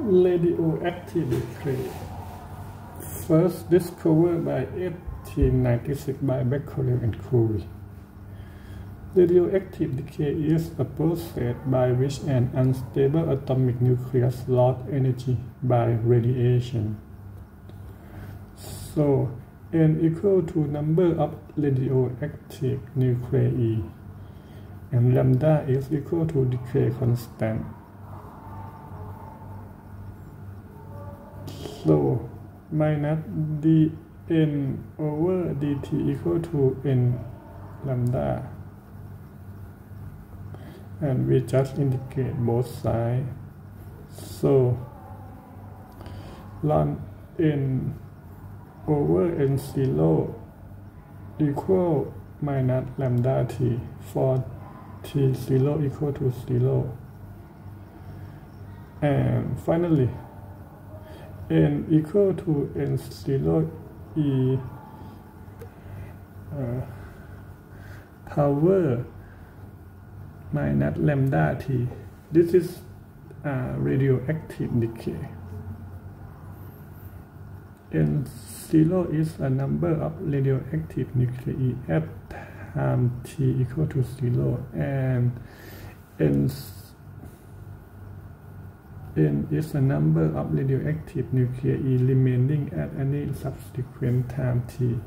radioactive decay first discovered by 1896 by Becquerel and Curie. Radioactive decay is a process by which an unstable atomic nucleus lost energy by radiation. So, n equal to number of radioactive nuclei and lambda is equal to decay constant. So minus dn over dt equal to n lambda. And we just indicate both sides. So ln n over n0 equal minus lambda t for t0 equal to 0 and finally n equal to n0 e uh, power minus lambda t. This is uh, radioactive decay. N0 is a number of radioactive nuclei at time t equal to 0 and N N is the number of radioactive nuclei remaining at any subsequent time t.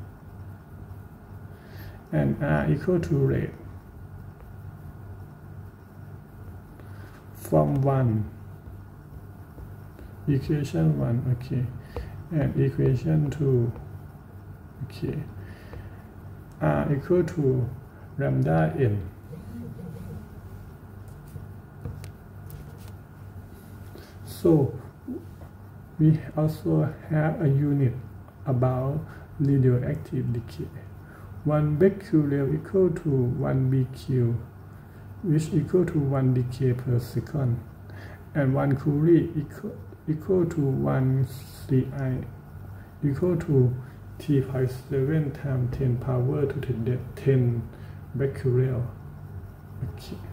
And R equal to rate from 1 equation 1 okay. And equation 2 okay. R equal to lambda n So we also have a unit about radioactive decay. 1 becquerel equal to 1 BQ, which equal to 1 decay per second, and 1 Curie equal, equal to 1 CI equal to T by 7 times 10 power to the 10 becquerel. Okay.